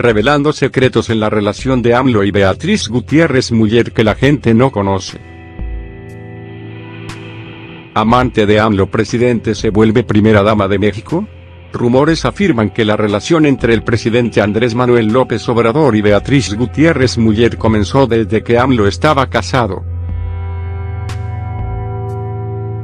revelando secretos en la relación de AMLO y Beatriz Gutiérrez Muller que la gente no conoce. Amante de AMLO presidente se vuelve primera dama de México? Rumores afirman que la relación entre el presidente Andrés Manuel López Obrador y Beatriz Gutiérrez Muller comenzó desde que AMLO estaba casado.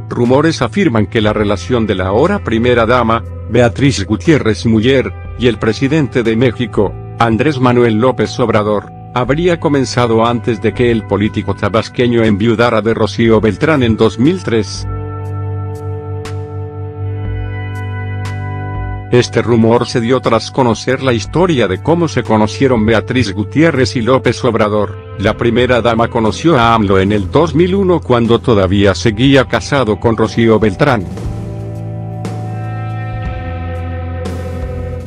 Rumores afirman que la relación de la ahora primera dama, Beatriz Gutiérrez Muller, y el presidente de México, Andrés Manuel López Obrador, habría comenzado antes de que el político tabasqueño enviudara de Rocío Beltrán en 2003. Este rumor se dio tras conocer la historia de cómo se conocieron Beatriz Gutiérrez y López Obrador. La primera dama conoció a AMLO en el 2001 cuando todavía seguía casado con Rocío Beltrán.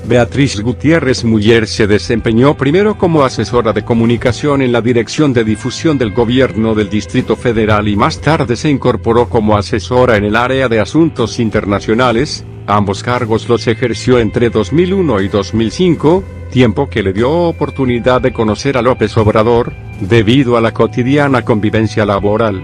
Beatriz Gutiérrez Muller se desempeñó primero como asesora de comunicación en la Dirección de Difusión del Gobierno del Distrito Federal y más tarde se incorporó como asesora en el área de asuntos internacionales, ambos cargos los ejerció entre 2001 y 2005, tiempo que le dio oportunidad de conocer a López Obrador, debido a la cotidiana convivencia laboral.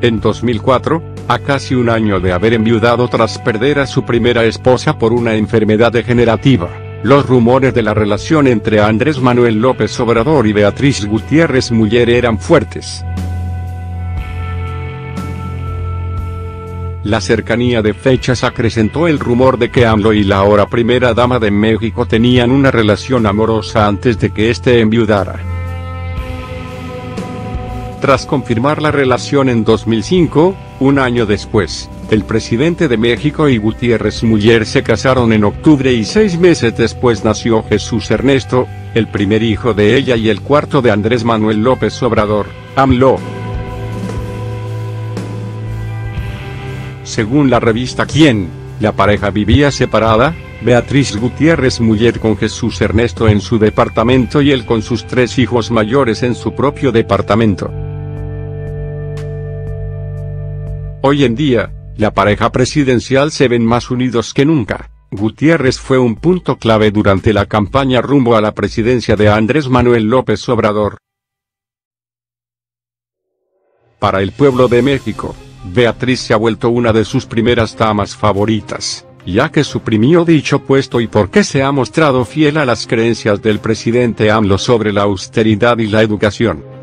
En 2004, a casi un año de haber enviudado tras perder a su primera esposa por una enfermedad degenerativa, los rumores de la relación entre Andrés Manuel López Obrador y Beatriz Gutiérrez Muller eran fuertes. La cercanía de fechas acrecentó el rumor de que AMLO y la ahora primera dama de México tenían una relación amorosa antes de que éste enviudara. Tras confirmar la relación en 2005, un año después, el presidente de México y Gutiérrez Muller se casaron en octubre y seis meses después nació Jesús Ernesto, el primer hijo de ella y el cuarto de Andrés Manuel López Obrador, AMLO. Según la revista Quién, la pareja vivía separada, Beatriz Gutiérrez Muller con Jesús Ernesto en su departamento y él con sus tres hijos mayores en su propio departamento. Hoy en día, la pareja presidencial se ven más unidos que nunca. Gutiérrez fue un punto clave durante la campaña rumbo a la presidencia de Andrés Manuel López Obrador. Para el pueblo de México, Beatriz se ha vuelto una de sus primeras damas favoritas, ya que suprimió dicho puesto y porque se ha mostrado fiel a las creencias del presidente AMLO sobre la austeridad y la educación.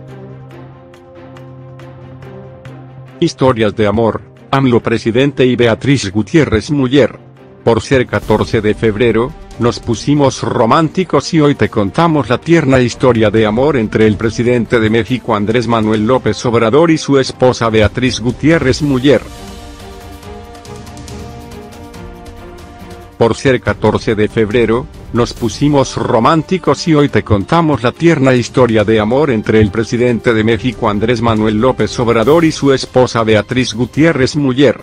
Historias de amor, AMLO presidente y Beatriz Gutiérrez Muller. Por ser 14 de febrero, nos pusimos románticos y hoy te contamos la tierna historia de amor entre el presidente de México Andrés Manuel López Obrador y su esposa Beatriz Gutiérrez Muller. Por ser 14 de febrero, nos pusimos románticos y hoy te contamos la tierna historia de amor entre el presidente de México Andrés Manuel López Obrador y su esposa Beatriz Gutiérrez Muller.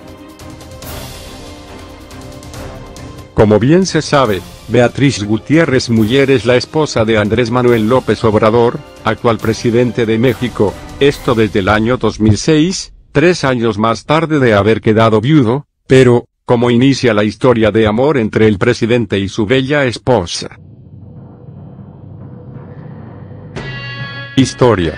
Como bien se sabe, Beatriz Gutiérrez Muller es la esposa de Andrés Manuel López Obrador, actual presidente de México, esto desde el año 2006, tres años más tarde de haber quedado viudo, pero, cómo inicia la historia de amor entre el presidente y su bella esposa. Historia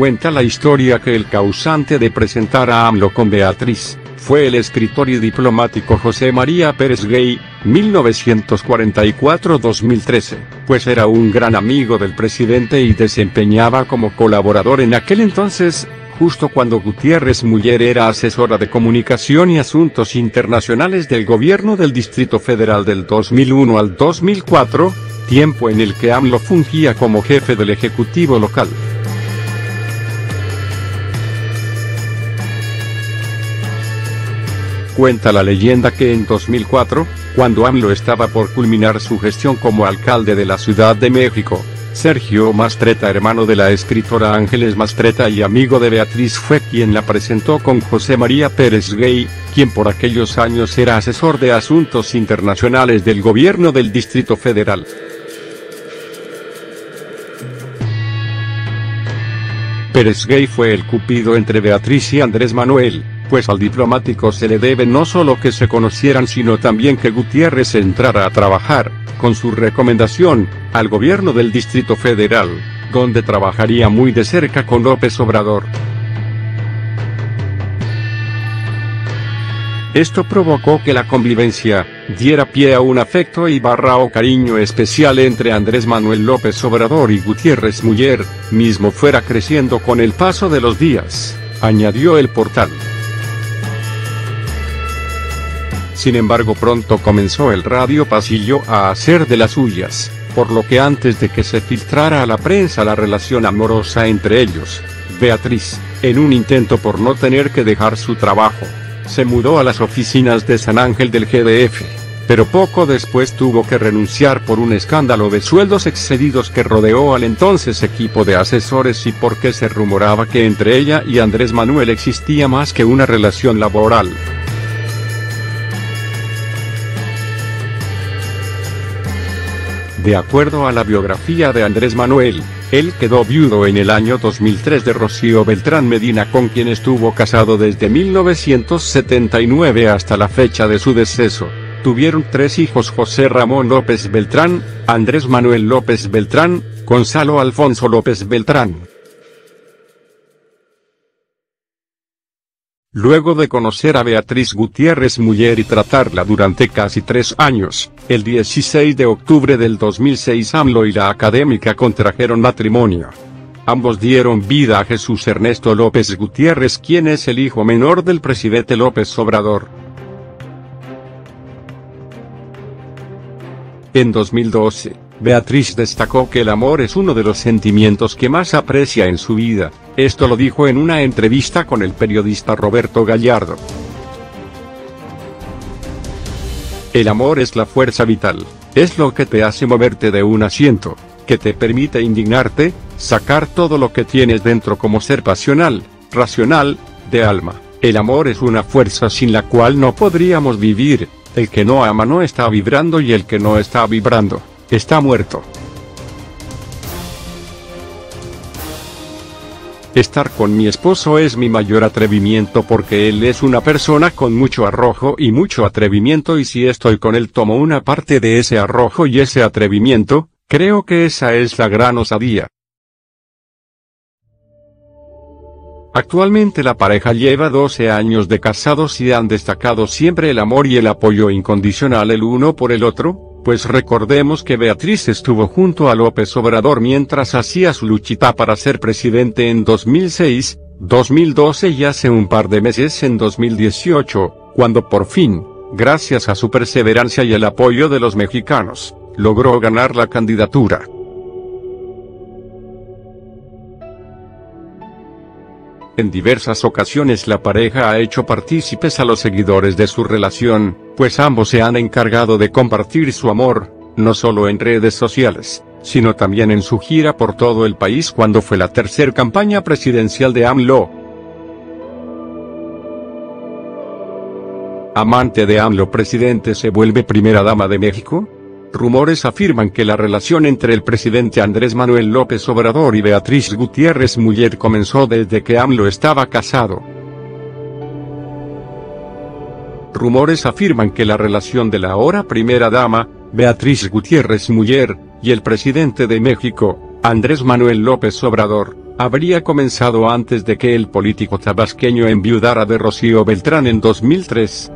Cuenta la historia que el causante de presentar a AMLO con Beatriz, fue el escritor y diplomático José María Pérez Gay, 1944-2013, pues era un gran amigo del presidente y desempeñaba como colaborador en aquel entonces, justo cuando Gutiérrez Muller era asesora de comunicación y asuntos internacionales del gobierno del Distrito Federal del 2001 al 2004, tiempo en el que AMLO fungía como jefe del Ejecutivo local. Cuenta la leyenda que en 2004, cuando AMLO estaba por culminar su gestión como alcalde de la Ciudad de México, Sergio Mastreta, hermano de la escritora Ángeles Mastreta y amigo de Beatriz, fue quien la presentó con José María Pérez Gay, quien por aquellos años era asesor de asuntos internacionales del gobierno del Distrito Federal. Pérez Gay fue el cupido entre Beatriz y Andrés Manuel, pues al diplomático se le debe no solo que se conocieran sino también que Gutiérrez entrara a trabajar, con su recomendación, al gobierno del Distrito Federal, donde trabajaría muy de cerca con López Obrador. Esto provocó que la convivencia, diera pie a un afecto y barra o cariño especial entre Andrés Manuel López Obrador y Gutiérrez Muller, mismo fuera creciendo con el paso de los días, añadió el portal. Sin embargo pronto comenzó el radio pasillo a hacer de las suyas, por lo que antes de que se filtrara a la prensa la relación amorosa entre ellos, Beatriz, en un intento por no tener que dejar su trabajo, se mudó a las oficinas de San Ángel del GDF, pero poco después tuvo que renunciar por un escándalo de sueldos excedidos que rodeó al entonces equipo de asesores y porque se rumoraba que entre ella y Andrés Manuel existía más que una relación laboral. De acuerdo a la biografía de Andrés Manuel, él quedó viudo en el año 2003 de Rocío Beltrán Medina con quien estuvo casado desde 1979 hasta la fecha de su deceso. Tuvieron tres hijos José Ramón López Beltrán, Andrés Manuel López Beltrán, Gonzalo Alfonso López Beltrán. Luego de conocer a Beatriz Gutiérrez Muller y tratarla durante casi tres años, el 16 de octubre del 2006 AMLO y la académica contrajeron matrimonio. Ambos dieron vida a Jesús Ernesto López Gutiérrez quien es el hijo menor del presidente López Obrador. En 2012, Beatriz destacó que el amor es uno de los sentimientos que más aprecia en su vida, esto lo dijo en una entrevista con el periodista Roberto Gallardo. El amor es la fuerza vital, es lo que te hace moverte de un asiento, que te permite indignarte, sacar todo lo que tienes dentro como ser pasional, racional, de alma. El amor es una fuerza sin la cual no podríamos vivir, el que no ama no está vibrando y el que no está vibrando, está muerto. Estar con mi esposo es mi mayor atrevimiento porque él es una persona con mucho arrojo y mucho atrevimiento y si estoy con él tomo una parte de ese arrojo y ese atrevimiento, creo que esa es la gran osadía. Actualmente la pareja lleva 12 años de casados y han destacado siempre el amor y el apoyo incondicional el uno por el otro, pues recordemos que Beatriz estuvo junto a López Obrador mientras hacía su luchita para ser presidente en 2006, 2012 y hace un par de meses en 2018, cuando por fin, gracias a su perseverancia y el apoyo de los mexicanos, logró ganar la candidatura. En diversas ocasiones la pareja ha hecho partícipes a los seguidores de su relación, pues ambos se han encargado de compartir su amor, no solo en redes sociales, sino también en su gira por todo el país cuando fue la tercera campaña presidencial de AMLO. Amante de AMLO presidente se vuelve primera dama de México? Rumores afirman que la relación entre el presidente Andrés Manuel López Obrador y Beatriz Gutiérrez Muller comenzó desde que AMLO estaba casado. Rumores afirman que la relación de la ahora primera dama, Beatriz Gutiérrez Muller, y el presidente de México, Andrés Manuel López Obrador, habría comenzado antes de que el político tabasqueño enviudara de Rocío Beltrán en 2003.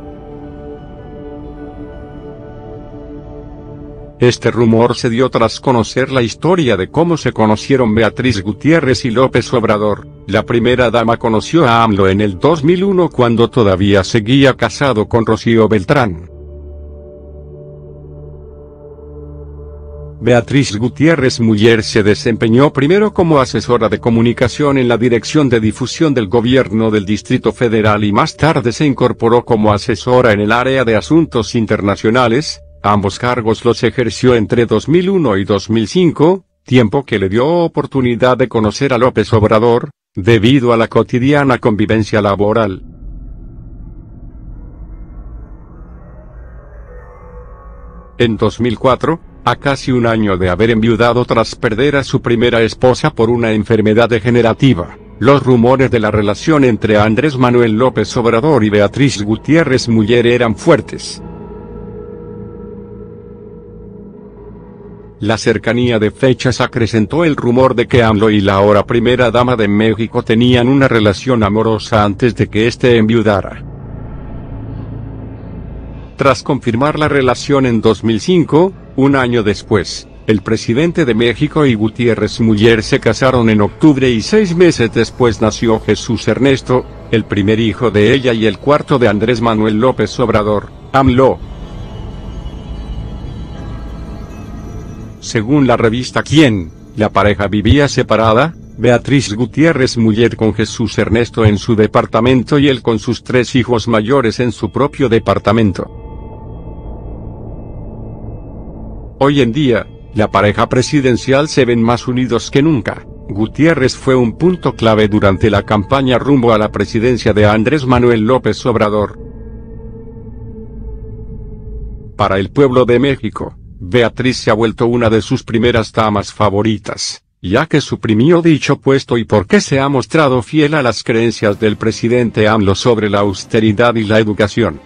Este rumor se dio tras conocer la historia de cómo se conocieron Beatriz Gutiérrez y López Obrador. La primera dama conoció a AMLO en el 2001 cuando todavía seguía casado con Rocío Beltrán. Beatriz Gutiérrez Muller se desempeñó primero como asesora de comunicación en la Dirección de Difusión del Gobierno del Distrito Federal y más tarde se incorporó como asesora en el área de asuntos internacionales, Ambos cargos los ejerció entre 2001 y 2005, tiempo que le dio oportunidad de conocer a López Obrador, debido a la cotidiana convivencia laboral. En 2004, a casi un año de haber enviudado tras perder a su primera esposa por una enfermedad degenerativa, los rumores de la relación entre Andrés Manuel López Obrador y Beatriz Gutiérrez Muller eran fuertes. La cercanía de fechas acrecentó el rumor de que AMLO y la ahora primera dama de México tenían una relación amorosa antes de que éste enviudara. Tras confirmar la relación en 2005, un año después, el presidente de México y Gutiérrez Muller se casaron en octubre y seis meses después nació Jesús Ernesto, el primer hijo de ella y el cuarto de Andrés Manuel López Obrador, AMLO. Según la revista Quién, la pareja vivía separada, Beatriz Gutiérrez Muller con Jesús Ernesto en su departamento y él con sus tres hijos mayores en su propio departamento. Hoy en día, la pareja presidencial se ven más unidos que nunca. Gutiérrez fue un punto clave durante la campaña rumbo a la presidencia de Andrés Manuel López Obrador. Para el pueblo de México, Beatriz se ha vuelto una de sus primeras damas favoritas, ya que suprimió dicho puesto y porque se ha mostrado fiel a las creencias del presidente AMLO sobre la austeridad y la educación.